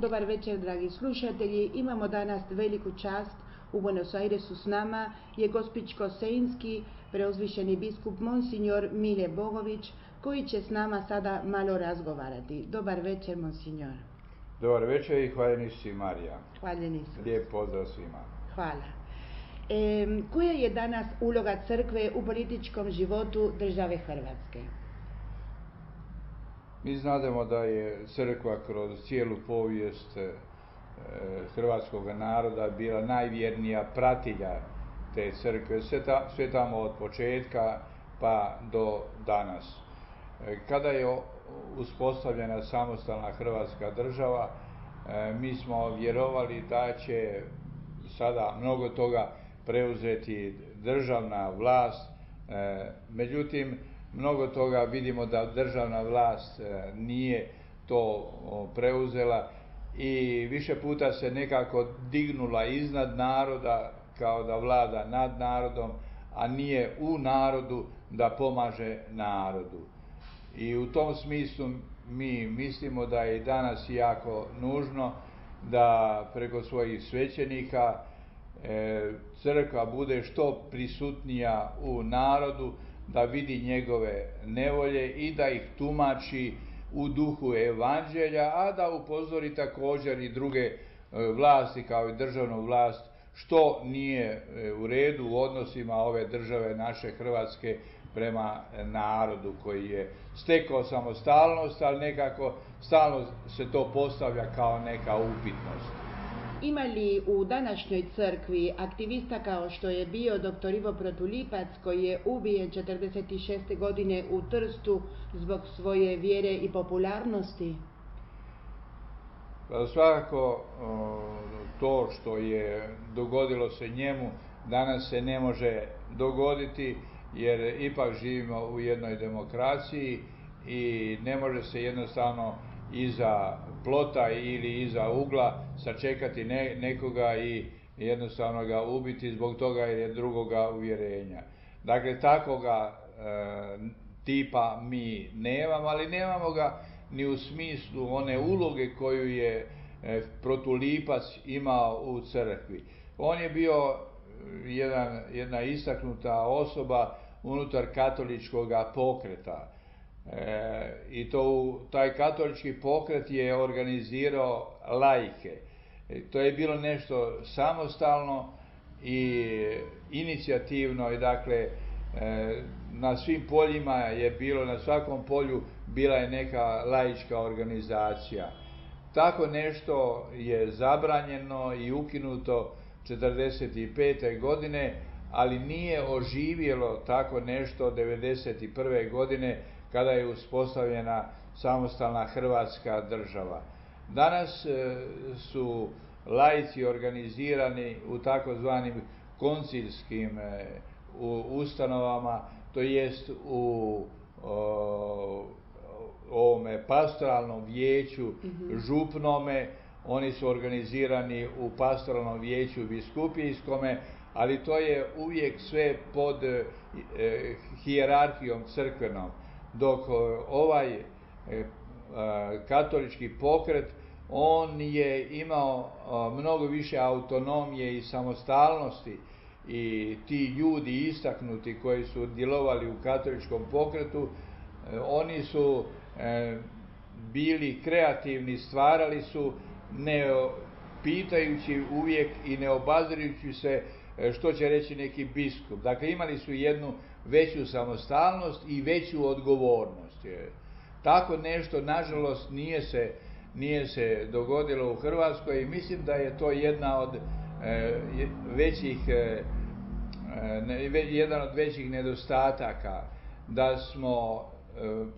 Dobar večer, dragi slušatelji. Imamo danas veliku čast u Buenos Airesu s nama je gospičko Sejnski preuzvišeni biskup Monsignor Mile Bogović koji će s nama sada malo razgovarati. Dobar večer, Monsignor. Dobar večer i hvaljeni si Marija. Hvaljeni su. Lijep pozdrav svima. Hvala. E, koja je danas uloga crkve u političkom životu države Hrvatske? Mi znademo da je crkva kroz cijelu povijest e, hrvatskog naroda bila najvjernija pratilja te crkve, sve, sve tamo od početka pa do danas. E, kada je uspostavljena samostalna hrvatska država, e, mi smo vjerovali da će sada mnogo toga preuzeti državna vlast, međutim mnogo toga vidimo da državna vlast e, nije to preuzela i više puta se nekako dignula iznad naroda kao da vlada nad narodom, a nije u narodu da pomaže narodu. I u tom smislu mi mislimo da je danas jako nužno da preko svojih svećenika e, crkva bude što prisutnija u narodu, da vidi njegove nevolje i da ih tumači u duhu evanđelja, a da upozori također i druge e, vlasti kao i državnu vlast što nije e, u redu u odnosima ove države naše Hrvatske prema narodu koji je stekao samostalnost, ali nekako stalno se to postavlja kao neka upitnost. Ima li u današnjoj crkvi aktivista kao što je bio dr. Ivo Protulipac koji je ubijen 46. godine u Trstu zbog svoje vjere i popularnosti? Pa svakako to što je dogodilo se njemu danas se ne može dogoditi jer ipak živimo u jednoj demokraciji i ne može se jednostavno iza plota ili iza ugla sačekati nekoga i jednostavno ga ubiti zbog toga jer je drugoga uvjerenja. Dakle, takoga e, tipa mi nemamo, ali nemamo ga ni u smislu one uloge koju je e, protulipac imao u crkvi. On je bio jedan, jedna istaknuta osoba unutar katoličkog pokreta E, I to taj katolički pokret je organizirao lajke. E, to je bilo nešto samostalno i inicijativno i dakle e, na svim poljima je bilo, na svakom polju bila je neka laička organizacija. Tako nešto je zabranjeno i ukinuto 1945. godine, ali nije oživjelo tako nešto 1991. godine kada je uspostavljena samostalna Hrvatska država. Danas e, su laici organizirani u takozvanim koncilskim e, ustanovama, to jest u ovome pastoralnom vijeću mhm. župnome, oni su organizirani u pastoralnom vijeću biskupijskome, ali to je uvijek sve pod e, hijerarhijom crkvenom dok e, ovaj e, e, katolički pokret on je imao mnogo više autonomije i samostalnosti i ti ljudi istaknuti koji su djelovali u katoličkom pokretu oni su bili kreativni, stvarali su ne pitajući uvijek i ne obazirujući se što će reći neki biskup. Dakle, imali su jednu veću samostalnost i veću odgovornost. Tako nešto, nažalost, nije se, nije se dogodilo u Hrvatskoj i mislim da je to jedna od e, većih, e, e, jedan od većih nedostataka, da smo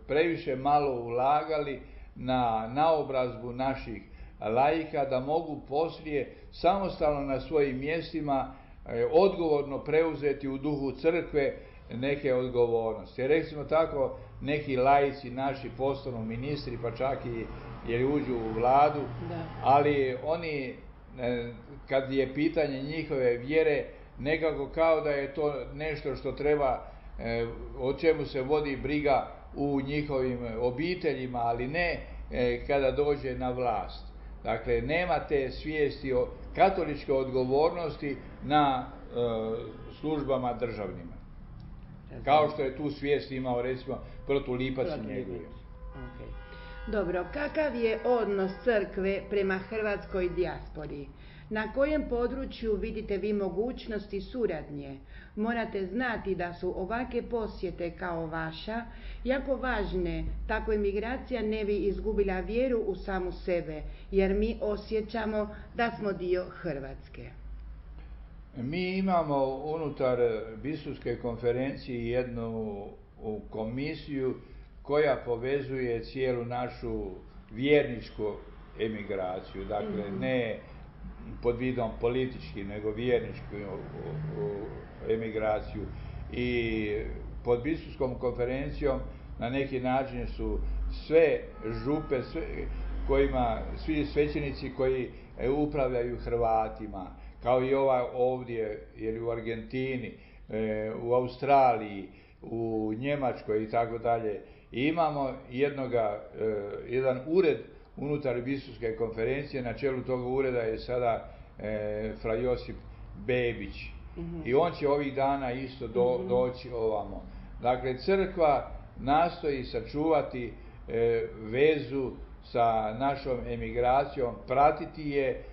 previše malo ulagali na naobrazbu naših laika, da mogu poslije samostalno na svojim mjestima odgovorno preuzeti u duhu crkve neke odgovornosti. Recimo tako, neki laici naši postanu ministri, pa čak i jer uđu u vladu, ali oni, e, kad je pitanje njihove vjere, nekako kao da je to nešto što treba, e, o čemu se vodi briga u njihovim obiteljima, ali ne e, kada dođe na vlast. Dakle, nema te svijesti o katoličke odgovornosti na službama državnima. Kao što je tu svijest imao recimo protulipac i njegovi. Dobro, kakav je odnos crkve prema hrvatskoj dijaspori? Na kojem području vidite vi mogućnosti suradnje? Morate znati da su ovake posjete kao vaša jako važne, tako emigracija ne bi izgubila vjeru u samu sebe, jer mi osjećamo da smo dio Hrvatske. Mi imamo unutar biskupske konferencije jednu komisiju koja povezuje cijelu našu vjerničku emigraciju. Dakle, mhm. ne pod vidom politički, nego vjerničku emigraciju. I pod biskupskom konferencijom na neki način su sve župe, sve, kojima, svi svećenici koji upravljaju Hrvatima, kao i ova ovdje, jer u Argentini, e, u Australiji, u Njemačkoj i tako dalje, imamo jednoga, e, jedan ured unutar biskupske konferencije, na čelu toga ureda je sada e, fra Josip Bebić. Mhm. I on će ovih dana isto mhm. doći ovamo. Dakle, crkva nastoji sačuvati vezu sa našom emigracijom, pratiti je,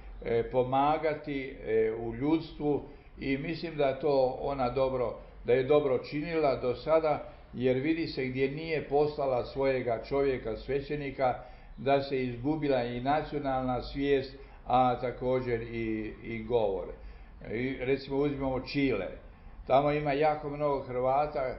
pomagati u ljudstvu i mislim da to ona dobro, da je dobro činila do sada, jer vidi se gdje nije poslala svojega čovjeka, svećenika, da se izgubila i nacionalna svijest, a također i, i govor. I, recimo uzmemo Čile. Tamo ima jako mnogo Hrvata,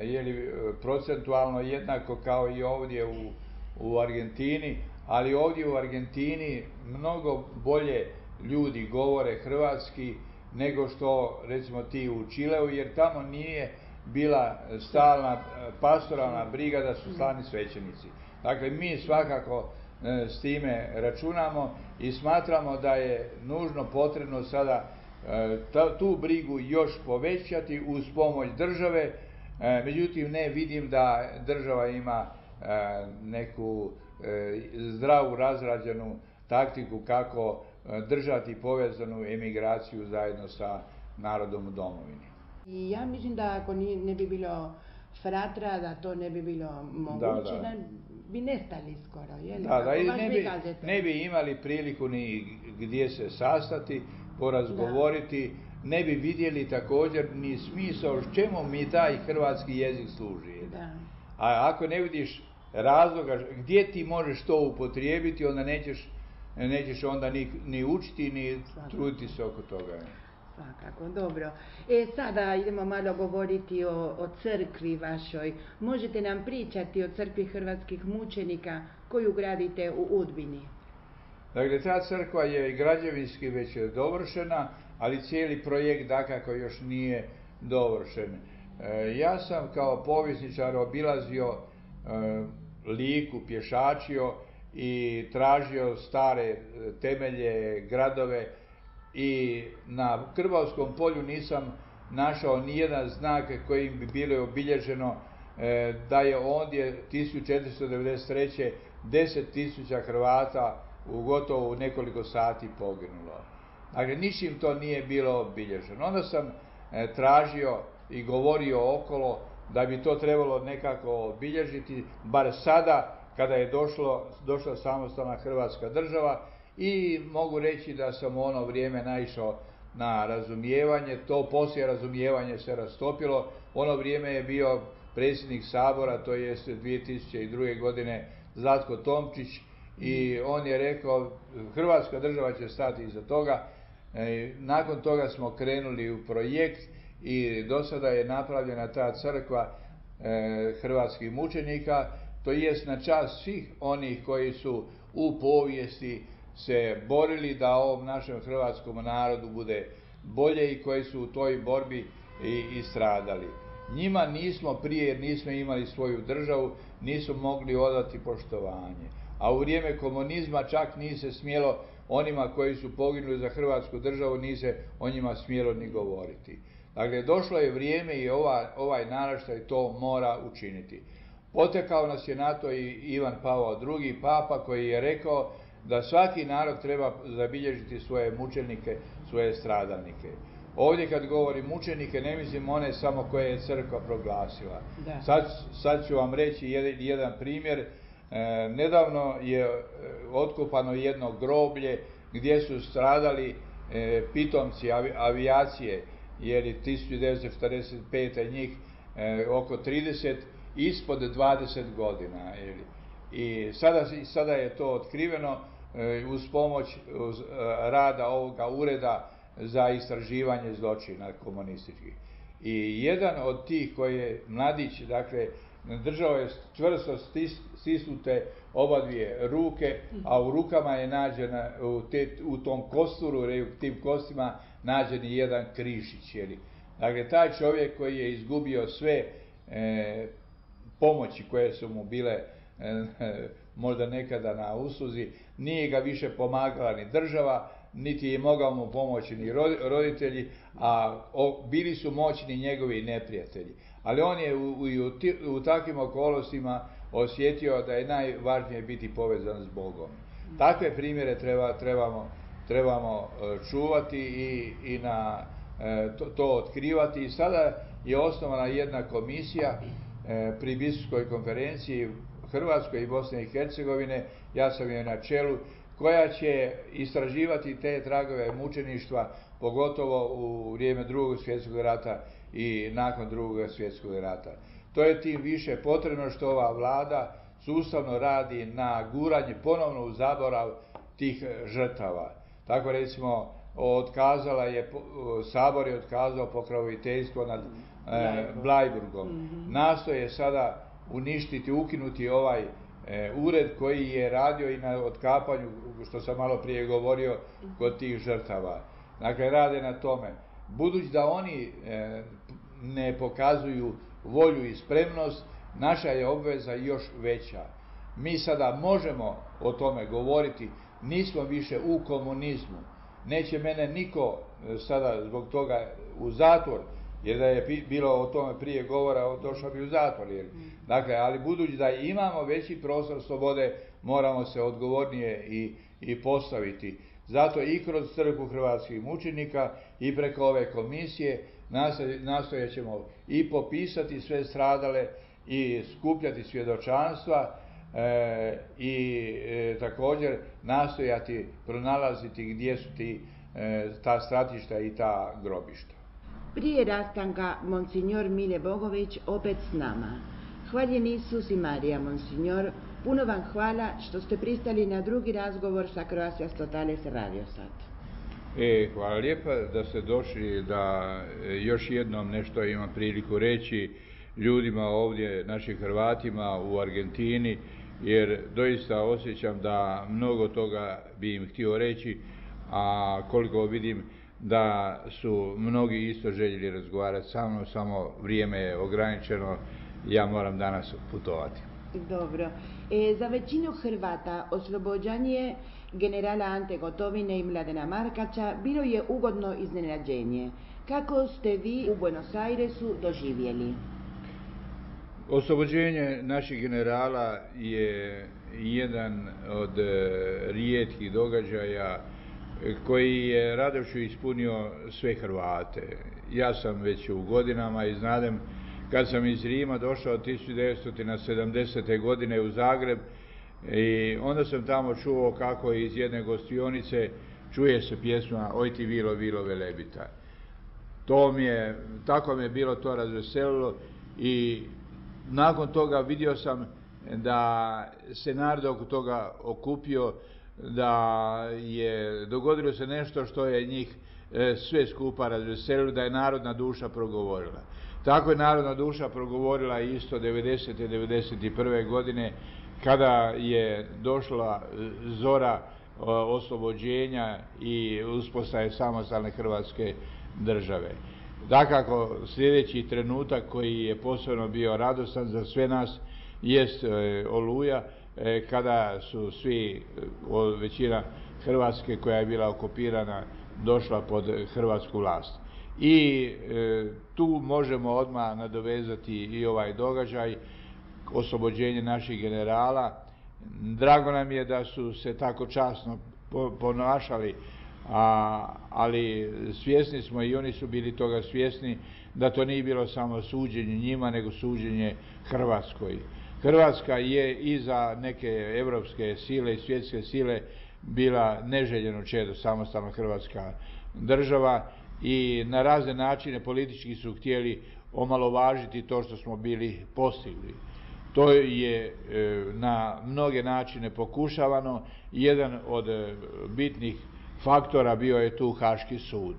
je li procentualno jednako kao i ovdje u, u Argentini, ali ovdje u Argentini mnogo bolje ljudi govore hrvatski nego što recimo ti u Čileu, jer tamo nije bila stalna pastoralna briga da su slani svećenici. Dakle, mi svakako e, s time računamo i smatramo da je nužno potrebno sada e, tu brigu još povećati uz pomoć države, e, međutim ne vidim da država ima neku zdravu razrađenu taktiku kako držati povezanu emigraciju zajedno sa narodom u domovini. I ja mislim da ako ne bi bilo fratra, da to ne bi bilo moguće, da, bi nestali skoro, je Da, da, ne bi, ne bi imali priliku ni gdje se sastati, porazgovoriti, ne bi vidjeli također ni smisao čemu mi taj hrvatski jezik služi. Da. A ako ne vidiš razloga gdje ti možeš to upotrijebiti, onda nećeš, nećeš onda ni, ni učiti, ni truditi se oko toga. Svakako, dobro. E, sada idemo malo govoriti o, o crkvi vašoj. Možete nam pričati o crkvi hrvatskih mučenika koju gradite u Udbini? Dakle, ta crkva je i građevinski već dovršena, ali cijeli projekt dakako još nije dovršen. E, ja sam kao povjesničar obilazio e, Liku, pješačio i tražio stare temelje, gradove, i na Krvavskom polju nisam našao nijedan znak kojim bi bilo obilježeno e, da je ondje 1493. 10.000 Hrvata u gotovo nekoliko sati poginulo. Dakle, ničim to nije bilo obilježeno. Onda sam e, tražio i govorio okolo da bi to trebalo nekako obilježiti, bar sada kada je došlo, došla samostalna Hrvatska država, i mogu reći da sam u ono vrijeme naišao na razumijevanje, to poslije razumijevanje se rastopilo, ono vrijeme je bio predsjednik Sabora, to jest 2002. godine Zlatko Tomčić i on je rekao Hrvatska država će stati iza toga. E, nakon toga smo krenuli u projekt i do sada je napravljena ta crkva e, hrvatskih mučenika, to jest na čast svih onih koji su u povijesti se borili da ovom našem hrvatskom narodu bude bolje i koji su u toj borbi i, stradali. Njima nismo prije, jer nismo imali svoju državu, nisu mogli odati poštovanje. A u vrijeme komunizma čak nije smjelo onima koji su poginuli za Hrvatsku državu, nije se o njima smjelo ni govoriti. Dakle, došlo je vrijeme i ova, ovaj naraštaj to mora učiniti. Potekao nas je na to i Ivan Pavao II. papa koji je rekao da svaki narod treba zabilježiti svoje mučenike, svoje stradalnike. Ovdje kad govori mučenike, ne mislim one samo koje je crkva proglasila. Sad, sad ću vam reći jedan, jedan primjer. E, nedavno je e, otkupano jedno groblje gdje su stradali e, pitomci avijacije, jer je 1945. njih e, oko 30, ispod 20 godina. I sada, sada je to otkriveno e, uz pomoć uz, rada ovoga ureda za istraživanje zločina komunističkih. I jedan od tih koji je mladić, dakle, držao je čvrsto stisnute oba dvije ruke, a u rukama je nađena, u, u tom kosturu, u tim kostima, nađen je jedan krišić. Jeli. Dakle, taj čovjek koji je izgubio sve e, pomoći koje su mu bile e, možda nekada na usluzi, nije ga više pomagala ni država, niti je mogao mu pomoći ni roditelji, a bili su moćni njegovi neprijatelji. Ali on je u, u, takvim okolnostima osjetio da je najvažnije biti povezan s Bogom. Takve primjere treba, trebamo, trebamo e, čuvati i, i na e, to, to, otkrivati. I sada je osnovana jedna komisija e, pri biskupskoj konferenciji Hrvatskoj i Bosne i Hercegovine, ja sam je na čelu, koja će istraživati te tragove mučeništva, pogotovo u vrijeme drugog svjetskog rata i nakon drugog svjetskog rata. To je tim više potrebno što ova vlada sustavno radi na guranje ponovno u zaborav tih žrtava. Tako recimo, otkazala je, Sabor je otkazao pokroviteljstvo nad e, Blajburgom. Mhm. Nastoje sada uništiti, ukinuti ovaj e, ured koji je radio i na otkapanju, što sam malo prije govorio, kod tih žrtava. Dakle, rade na tome. Budući da oni e, ne pokazuju volju i spremnost, naša je obveza još veća. Mi sada možemo o tome govoriti, nismo više u komunizmu. Neće mene niko e, sada zbog toga u zatvor, jer da je bilo o tome prije govora, došao bi u zatvor. Jer, mm. dakle, ali budući da imamo veći prostor slobode, moramo se odgovornije i, i postaviti. Zato i kroz crkvu hrvatskih mučenika i preko ove komisije nastojat ćemo i popisati sve stradale i skupljati svjedočanstva e, i e, također nastojati pronalaziti gdje su ti, e, ta stratišta i ta grobišta. Prije rastanka Monsignor Mile Bogović opet s nama. Hvaljen Isus i Marija, Monsignor, puno vam hvala što ste pristali na drugi razgovor sa Croatia Totales Radio Sat. E, hvala lijepa da ste došli da e, još jednom nešto imam priliku reći ljudima ovdje, našim Hrvatima u Argentini, jer doista osjećam da mnogo toga bi im htio reći, a koliko vidim da su mnogi isto željeli razgovarati sa mnom, samo vrijeme je ograničeno, ja moram danas putovati. Dobro. E, za većinu Hrvata oslobođanje generala Ante Gotovine i Mladena Markača bilo je ugodno iznenađenje. Kako ste vi u Buenos Airesu doživjeli? Oslobođenje naših generala je jedan od e, rijetkih događaja koji je Radošu ispunio sve Hrvate. Ja sam već u godinama i znadem kad sam iz Rima došao 1970. godine u Zagreb i onda sam tamo čuo kako iz jedne gostionice čuje se pjesma Oj ti vilo, vilo velebita. To mi je, tako mi je bilo to razveselilo i nakon toga vidio sam da se narod oko toga okupio, da je dogodilo se nešto što je njih e, sve skupa razveselilo, da je narodna duša progovorila. Tako je narodna duša progovorila isto 90. i 91. godine kada je došla zora oslobođenja i uspostave samostalne Hrvatske države. Dakako, sljedeći trenutak koji je posebno bio radostan za sve nas jest e, Oluja, e, kada su svi, većina Hrvatske koja je bila okupirana, došla pod hrvatsku vlast. I e, tu možemo odmah nadovezati i ovaj događaj, oslobođenje naših generala, Drago nam je da su se tako časno ponašali, a, ali svjesni smo i oni su bili toga svjesni da to nije bilo samo suđenje njima, nego suđenje Hrvatskoj. Hrvatska je i za neke evropske sile i svjetske sile bila neželjeno čedo samostalna Hrvatska država i na razne načine politički su htjeli omalovažiti to što smo bili postigli. To je e, na mnoge načine pokušavano. Jedan od e, bitnih faktora bio je tu Haški sud.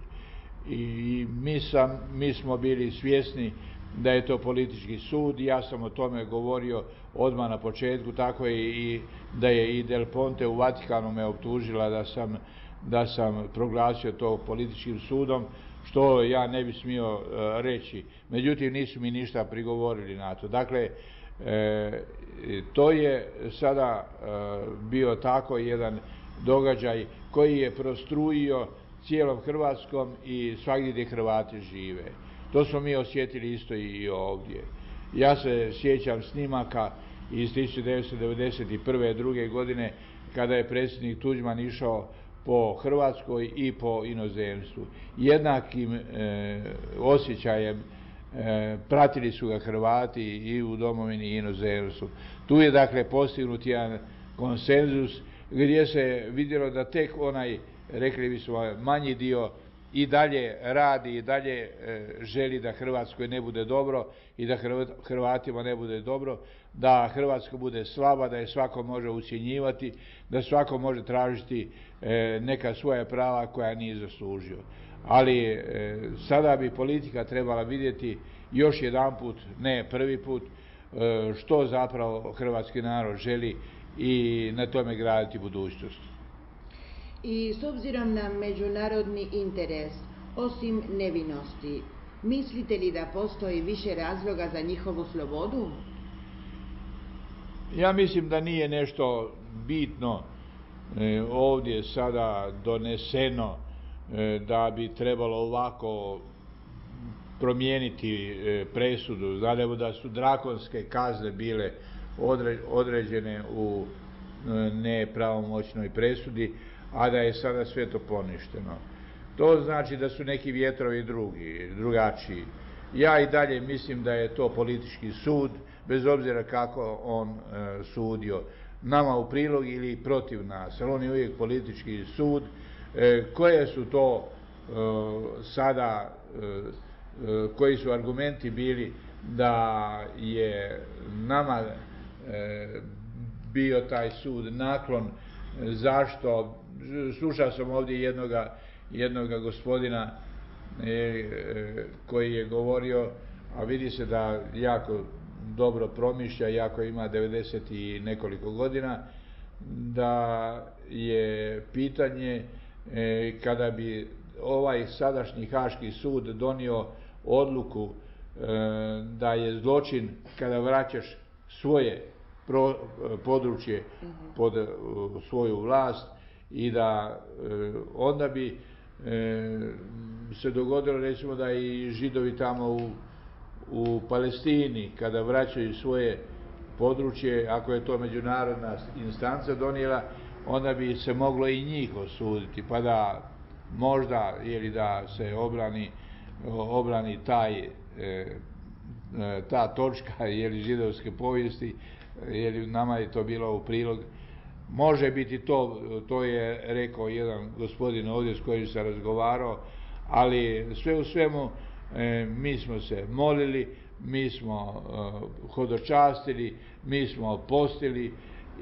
I mi, sam, mi smo bili svjesni da je to politički sud. Ja sam o tome govorio odmah na početku, tako je i da je i Del Ponte u Vatikanu me optužila da sam, da sam proglasio to političkim sudom, što ja ne bi smio e, reći. Međutim, nisu mi ništa prigovorili na to. Dakle, e, to je sada e, bio tako jedan događaj koji je prostrujio cijelom Hrvatskom i svagdje gdje Hrvati žive. To smo mi osjetili isto i ovdje. Ja se sjećam snimaka iz 1991. druge godine kada je predsjednik Tuđman išao po Hrvatskoj i po inozemstvu. Jednakim e, osjećajem e, pratili su ga Hrvati i u domovini i inozemstvu. Tu je dakle postignut jedan konsenzus gdje se vidjelo da tek onaj, rekli bismo, manji dio i dalje radi i dalje e, želi da Hrvatskoj ne bude dobro i da Hrvatima ne bude dobro, da Hrvatska bude slaba, da je svako može ucjenjivati, da svako može tražiti e, neka svoja prava koja nije zaslužio. Ali e, sada bi politika trebala vidjeti još jedan put, ne prvi put, što zapravo hrvatski narod želi i na tome graditi budućnost. I s obzirom na međunarodni interes, osim nevinosti, mislite li da postoji više razloga za njihovu slobodu? Ja mislim da nije nešto bitno e, ovdje sada doneseno e, da bi trebalo ovako promijeniti e, presudu. Znamo da su drakonske kazne bile određene u nepravomoćnoj presudi, a da je sada sve to poništeno. To znači da su neki vjetrovi drugi, drugačiji. Ja i dalje mislim da je to politički sud, bez obzira kako on e, sudio nama u prilog ili protiv nas, ali on je uvijek politički sud. E, koje su to e, sada, koji su argumenti bili da je nama bio taj sud naklon, zašto? Slušao sam ovdje jednoga, jednoga gospodina e, koji je govorio, a vidi se da jako dobro promišlja, jako ima 90 i nekoliko godina, da je pitanje e, kada bi ovaj sadašnji Haški sud donio odluku e, da je zločin kada vraćaš svoje područje mhm. pod svoju vlast, i da e, onda bi e, se dogodilo recimo da i židovi tamo u, u Palestini kada vraćaju svoje područje, ako je to međunarodna instanca donijela, onda bi se moglo i njih osuditi, pa da možda ili da se obrani, obrani taj e, ta točka li židovske povijesti, jer nama je to bilo u prilog. Može biti to, to je rekao jedan gospodin ovdje s kojim sam razgovarao, ali sve u svemu e, mi smo se molili, mi smo e, hodočastili, mi smo postili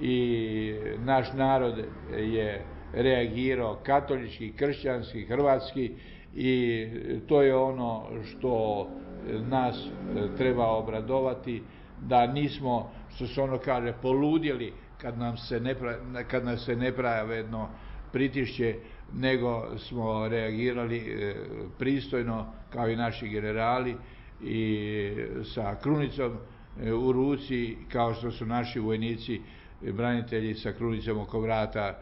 i naš narod je reagirao katolički, kršćanski, hrvatski i to je ono što nas treba obradovati da nismo, što se ono kaže, poludjeli kad nam se, nepra, kad nas se nepravedno pritišće, nego smo reagirali e, pristojno kao i naši generali i sa krunicom e, u ruci kao što su naši vojnici e, branitelji sa krunicom oko vrata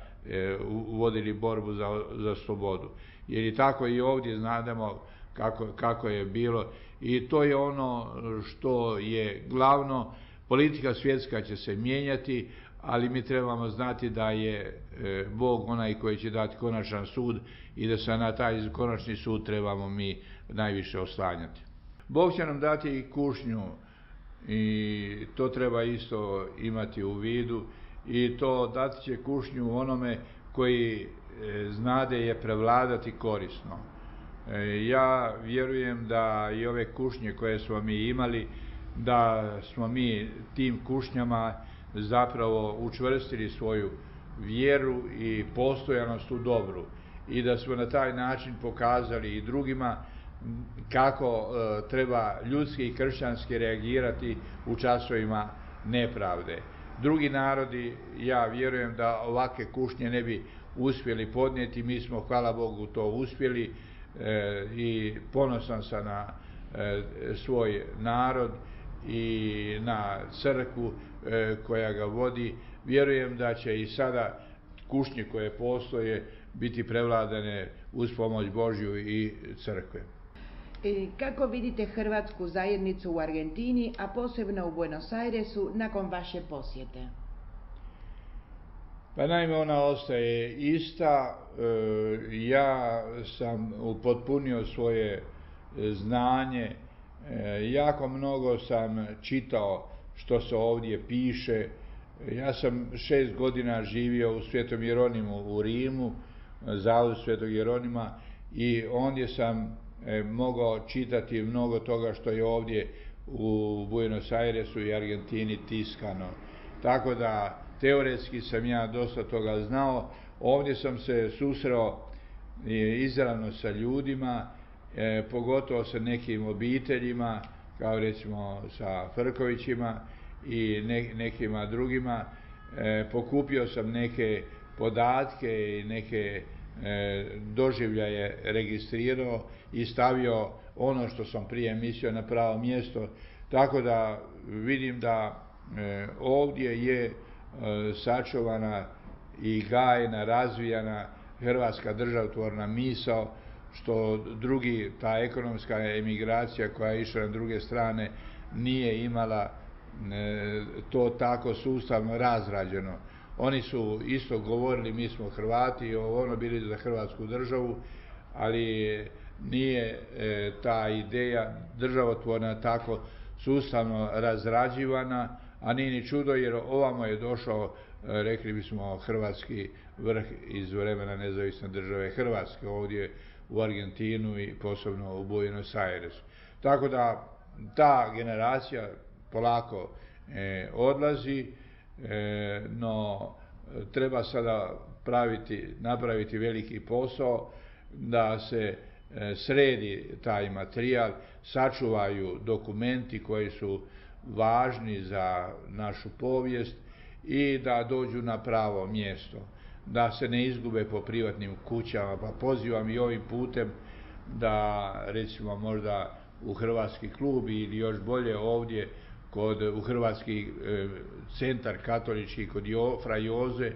vodili borbu za, za slobodu. Jer i tako i ovdje znademo kako, kako je bilo i to je ono što je glavno, politika svjetska će se mijenjati, ali mi trebamo znati da je e, Bog onaj koji će dati konačan sud i da se na taj konačni sud trebamo mi najviše oslanjati. Bog će nam dati i kušnju i to treba isto imati u vidu i to dati će kušnju onome koji e, znade je prevladati korisno. E, ja vjerujem da i ove kušnje koje smo mi imali, da smo mi tim kušnjama zapravo učvrstili svoju vjeru i postojanost u dobru i da smo na taj način pokazali i drugima kako e, treba ljudski i kršćanski reagirati u časovima nepravde. Drugi narodi, ja vjerujem da ovakve kušnje ne bi uspjeli podnijeti, mi smo, hvala Bogu, to uspjeli e, i ponosan sam na e, svoj narod i na crkvu koja ga vodi. Vjerujem da će i sada kušnje koje postoje biti prevladane uz pomoć Božju i crkve. E, kako vidite hrvatsku zajednicu u Argentini, a posebno u Buenos Airesu nakon vaše posjete? Pa naime ona ostaje ista. E, ja sam upotpunio svoje znanje. E, jako mnogo sam čitao što se ovdje piše. Ja sam šest godina živio u Svetom Jeronimu u Rimu, zavodu Svetog Jeronima i ondje sam E, mogao čitati mnogo toga što je ovdje u Buenos Airesu i Argentini tiskano. Tako da teoretski sam ja dosta toga znao. Ovdje sam se susreo izravno sa ljudima, e, pogotovo sa nekim obiteljima, kao recimo sa Frkovićima i nekima drugima. E, pokupio sam neke podatke i neke E, doživljaje registrirao i stavio ono što sam prije mislio na pravo mjesto. Tako da vidim da e, ovdje je e, sačuvana i gajena, razvijana hrvatska državotvorna misao, što drugi, ta ekonomska emigracija koja je išla na druge strane nije imala to tako sustavno razrađeno. Oni su isto govorili, mi smo Hrvati, ono bili za Hrvatsku državu, ali nije e, ta ideja državotvorna tako sustavno razrađivana, a nije ni čudo jer ovamo je došao, e, rekli bismo, hrvatski vrh iz vremena nezavisne države Hrvatske ovdje u Argentinu i posebno u Buenos Aires. Tako da ta generacija polako e, odlazi, E, no treba sada praviti, napraviti veliki posao da se e, sredi taj materijal, sačuvaju dokumenti koji su važni za našu povijest i da dođu na pravo mjesto, da se ne izgube po privatnim kućama, pa pozivam i ovim putem da recimo možda u Hrvatski klub ili još bolje ovdje kod, u Hrvatski e, centar katolički kod jo, Fra Joze,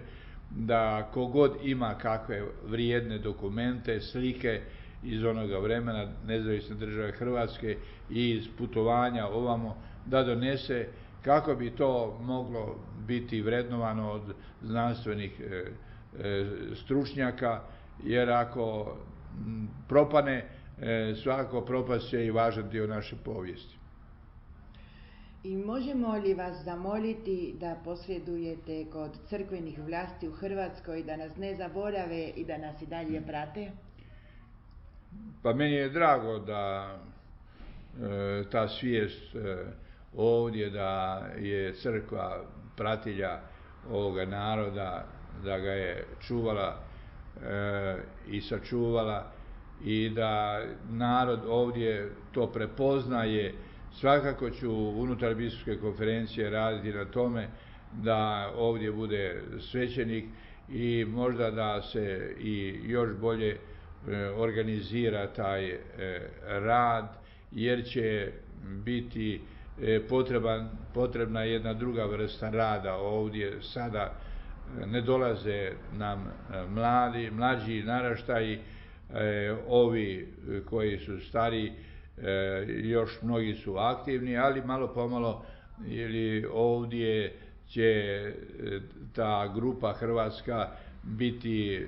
da kogod ima kakve vrijedne dokumente, slike iz onoga vremena nezavisne države Hrvatske i iz putovanja ovamo, da donese kako bi to moglo biti vrednovano od znanstvenih e, stručnjaka, jer ako propane, svako propast će i važan dio naše povijesti. I možemo li vas zamoliti da posredujete kod crkvenih vlasti u Hrvatskoj da nas ne zaborave i da nas i dalje prate? Pa meni je drago da e, ta svijest e, ovdje da je crkva pratilja ovoga naroda, da ga je čuvala e, i sačuvala i da narod ovdje to prepoznaje. Svakako ću unutar biskupske konferencije raditi na tome da ovdje bude svećenik i možda da se i još bolje e, organizira taj e, rad jer će biti potreban, potrebna jedna druga vrsta rada ovdje sada ne dolaze nam mladi, mlađi naraštaji, ovi koji su stari E, još mnogi su aktivni, ali malo pomalo ili ovdje će e, ta grupa Hrvatska biti e,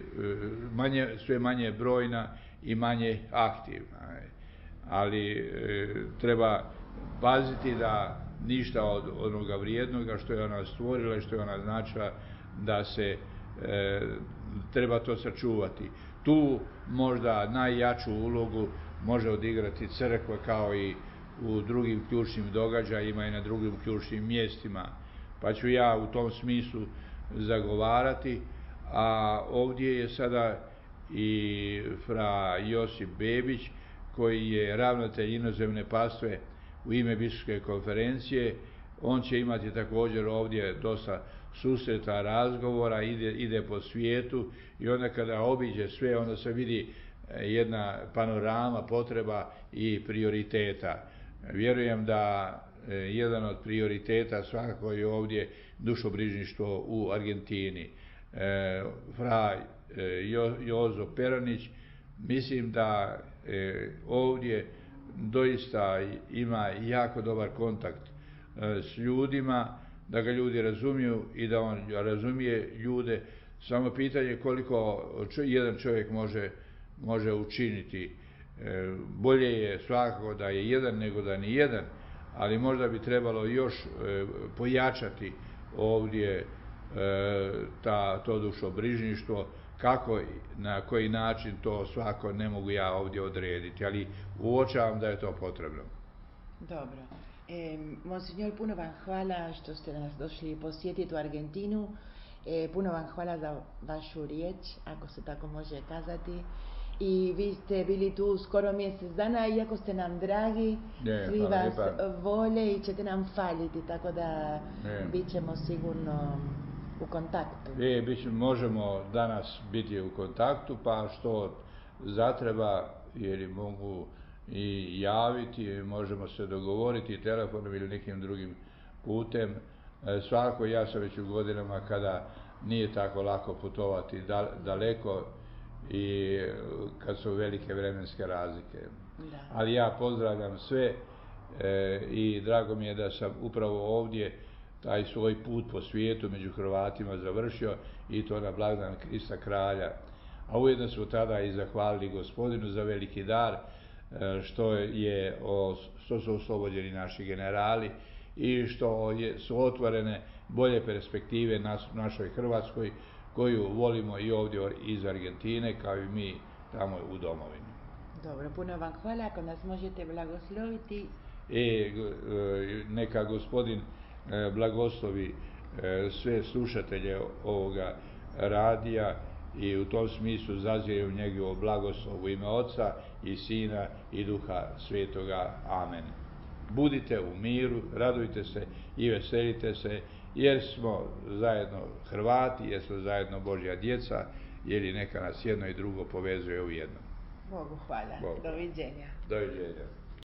manje, sve manje brojna i manje aktivna. Ali e, treba paziti da ništa od onoga vrijednoga što je ona stvorila i što je ona značila da se treba to sačuvati. Tu možda najjaču ulogu može odigrati crkva kao i u drugim ključnim događajima i na drugim ključnim mjestima. Pa ću ja u tom smislu zagovarati, a ovdje je sada i fra Josip Bebić, koji je ravnatelj inozemne pastve u ime Biskupske konferencije. On će imati također ovdje dosta susreta, razgovora, ide, ide po svijetu i onda kada obiđe sve, onda se vidi e, jedna panorama potreba i prioriteta. Vjerujem da e, jedan od prioriteta svakako je ovdje dušobrižništvo u Argentini. E, fra Jozo Peranić, mislim da ovdje doista ima jako dobar kontakt s ljudima, da ga ljudi razumiju i da on razumije ljude. Samo pitanje koliko jedan čovjek može, može učiniti. E, bolje je svakako da je jedan nego da ni jedan, ali možda bi trebalo još e, pojačati ovdje e, ta, to dušobrižništvo, kako, na koji način to svako ne mogu ja ovdje odrediti, ali uočavam da je to potrebno. Dobro. E, Monsignor, puno vam hvala što ste nas došli posjetiti u Argentinu. E, puno vam hvala za vašu riječ, ako se tako može kazati. I vi ste bili tu skoro mjesec dana, iako ste nam dragi, svi vas vole i ćete nam faliti, tako da ne. bit ćemo sigurno u kontaktu. E, možemo danas biti u kontaktu, pa što zatreba, jer mogu i javiti, možemo se dogovoriti telefonom ili nekim drugim putem. E, svako ja sam već u godinama kada nije tako lako putovati daleko i kad su velike vremenske razlike. Ali ja pozdravljam sve e, i drago mi je da sam upravo ovdje taj svoj put po svijetu među Hrvatima završio i to na blagdan Krista kralja. A ujedno su tada i zahvalili gospodinu za veliki dar E, što, je, što su oslobođeni naši generali i što je, su otvorene bolje perspektive nas, našoj Hrvatskoj koju volimo i ovdje iz Argentine kao i mi tamo u domovini. Dobro, puno vam hvala, ako nas možete blagosloviti. E, e neka gospodin e, blagoslovi sve slušatelje ovoga radija i u tom smislu u njegovo blagoslov u ime Oca i Sina i Duha Svetoga. Amen. Budite u miru, radujte se i veselite se, jer smo zajedno Hrvati, jer smo zajedno Božja djeca, jer i neka nas jedno i drugo povezuje u jednom. Bogu hvala. Doviđenja. Doviđenja.